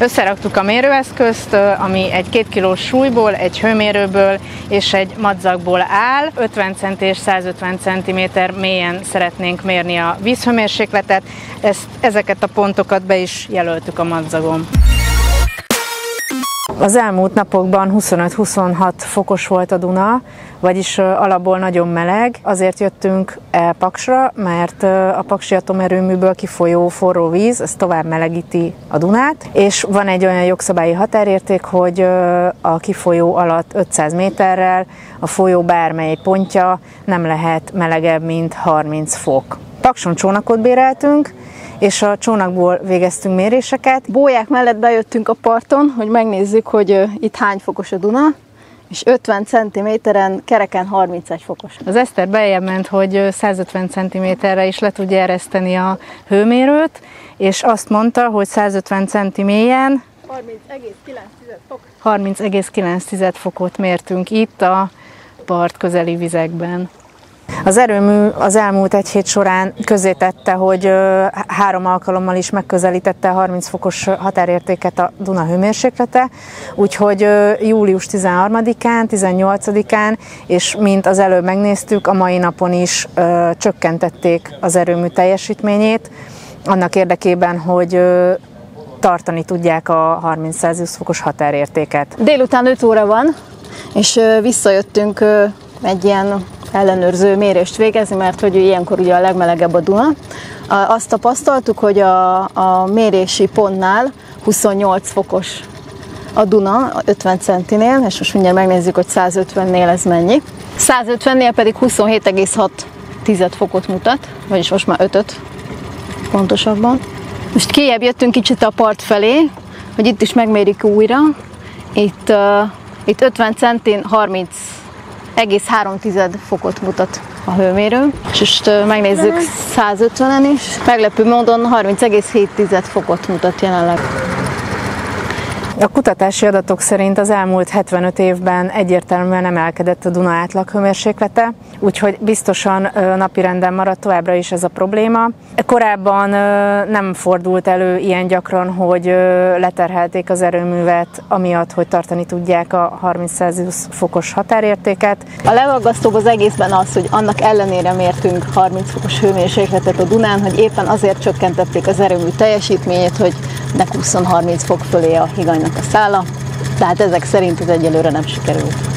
Összeraktuk a mérőeszközt, ami egy két kilós súlyból, egy hőmérőből és egy madzagból áll. 50 cm és 150 cm mélyen szeretnénk mérni a vízhőmérsékletet. Ezt, ezeket a pontokat be is jelöltük a madzagon. Az elmúlt napokban 25-26 fokos volt a Duna, vagyis alapból nagyon meleg. Azért jöttünk el Paksra, mert a Paksi atomerőműből kifolyó forró víz, ez tovább melegíti a Dunát, és van egy olyan jogszabályi határérték, hogy a kifolyó alatt 500 méterrel a folyó bármely pontja nem lehet melegebb, mint 30 fok. Pakson csónakot béreltünk, és a csónakból végeztünk méréseket. Bóják mellett bejöttünk a parton, hogy megnézzük, hogy itt hány fokos a Duna, és 50 cm-en kereken 31 fokos. Az Eszter bejebb ment, hogy 150 cm-re is le tudja ereszteni a hőmérőt, és azt mondta, hogy 150 cm-en 30,9 fok. 30,9 fokot mértünk itt a part közeli vizekben. Az erőmű az elmúlt egy hét során közétette, hogy három alkalommal is megközelítette a 30 fokos határértéket a Duna hőmérséklete, úgyhogy július 13-án, 18-án, és mint az előbb megnéztük, a mai napon is csökkentették az erőmű teljesítményét, annak érdekében, hogy tartani tudják a 30 Celsius fokos határértéket. Délután 5 óra van, és visszajöttünk egy ilyen ellenőrző mérést végezni, mert hogy ilyenkor ugye a legmelegebb a Duna. Azt tapasztaltuk, hogy a, a mérési pontnál 28 fokos a Duna 50 centinél, és most mindjárt megnézzük, hogy 150-nél ez mennyi. 150-nél pedig 27,6 fokot mutat, vagyis most már 5 pontosabban. Most kijebb jöttünk kicsit a part felé, hogy itt is megmérjük újra. Itt, uh, itt 50 centin 30 egész 3 fokot mutat a hőmérő, és most megnézzük 150-en is. Meglepő módon 30,7 fokot mutat jelenleg. A kutatási adatok szerint az elmúlt 75 évben egyértelműen emelkedett a Duna átlaghőmérséklete, úgyhogy biztosan napirenden maradt továbbra is ez a probléma. Korábban nem fordult elő ilyen gyakran, hogy leterhelték az erőművet, amiatt, hogy tartani tudják a 30 Celsius fokos határértéket. A legaggasztóbb az egészben az, hogy annak ellenére mértünk 30 fokos hőmérsékletet a Dunán, hogy éppen azért csökkentették az erőmű teljesítményét, hogy ne 20-30 fok fölé a higanynak a szála, tehát ezek szerint ez egyelőre nem sikerült.